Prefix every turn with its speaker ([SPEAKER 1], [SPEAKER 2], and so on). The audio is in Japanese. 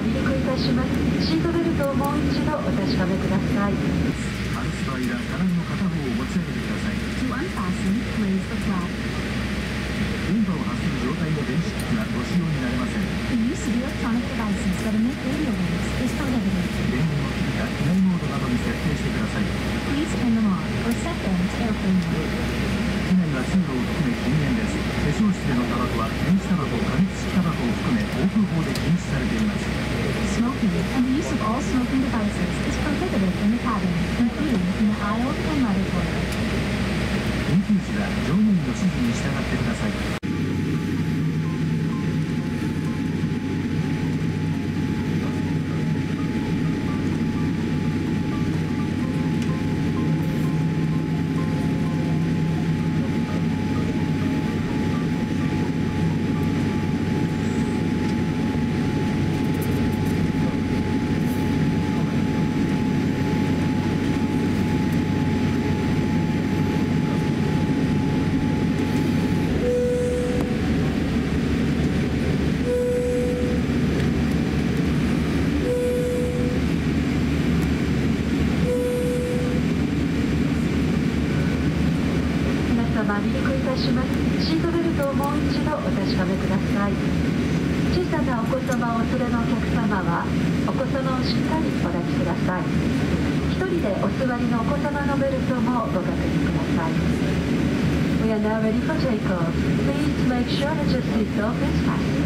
[SPEAKER 1] 離陸いたしますシートベルトをもう一度お確かめくださいア
[SPEAKER 2] ルスバイラーからの片方を持ち上げてください
[SPEAKER 3] To unfasten, raise the flag
[SPEAKER 2] 電波を発する状態の電子機器はご使用になれません
[SPEAKER 3] The use of electronic devices that emit radio waves is prohibited
[SPEAKER 2] 電源を切るか機内モードなどに設定してください Please
[SPEAKER 3] turn them on or set them to airplane mode
[SPEAKER 2] 機内は通路を含め禁煙です化粧室でのタバコは電子タバコ加熱式タバコを含め航空法で禁煙
[SPEAKER 3] Our commodity.
[SPEAKER 1] 皆様離陸いたしますシートベルトをもう一度お確かめください小さなお子様をお連れのお客様はお子様をしっかりお抱きください一人でお座りのお子様のベルトもご確認ください We are now ready for takeoff. Please make sure that your seatbelt is fastened.